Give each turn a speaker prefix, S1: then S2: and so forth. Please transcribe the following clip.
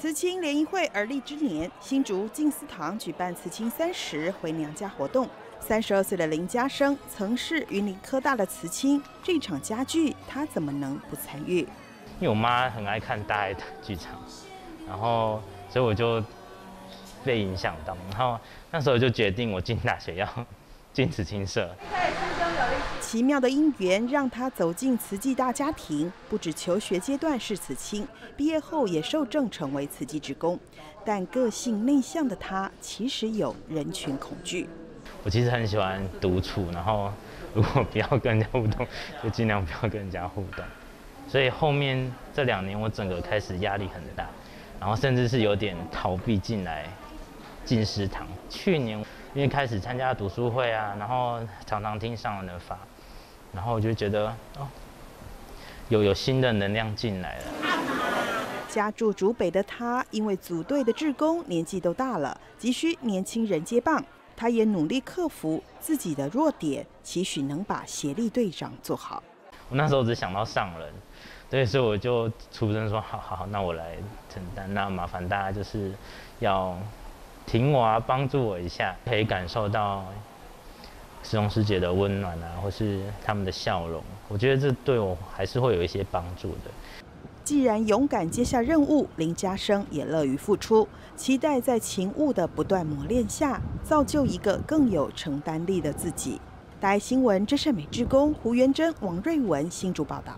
S1: 慈青联谊会而立之年，新竹静思堂举办慈青三十回娘家活动。三十二岁的林家生曾是云林科大的慈青，这场家具他怎么能不参与？
S2: 因为我妈很爱看大爱剧场，然后所以我就被影响到，然后那时候就决定我进大学要进慈青社。
S1: 奇妙的因缘让他走进慈济大家庭，不止求学阶段是慈青，毕业后也受证成为慈济职工。但个性内向的他，其实有人群恐惧。
S2: 我其实很喜欢独处，然后如果不要跟人家互动，就尽量不要跟人家互动。所以后面这两年，我整个开始压力很大，然后甚至是有点逃避进来进食堂。去年因为开始参加读书会啊，然后常常听上人的法，然后我就觉得哦，有有新的能量进来了。
S1: 家住竹北的他，因为组队的志工年纪都大了，急需年轻人接棒。他也努力克服自己的弱点，期许能把协力队长做好。
S2: 我那时候只想到上人，对，所以我就出声说：好好好，那我来承担。那麻烦大家就是要挺我啊，帮助我一下，可以感受到师兄师姐的温暖啊，或是他们的笑容。我觉得这对我还是会有一些帮助的。
S1: 既然勇敢接下任务，林家生也乐于付出，期待在勤务的不断磨练下，造就一个更有承担力的自己。大爱新闻，真善美志工胡元珍、王瑞文新竹报道。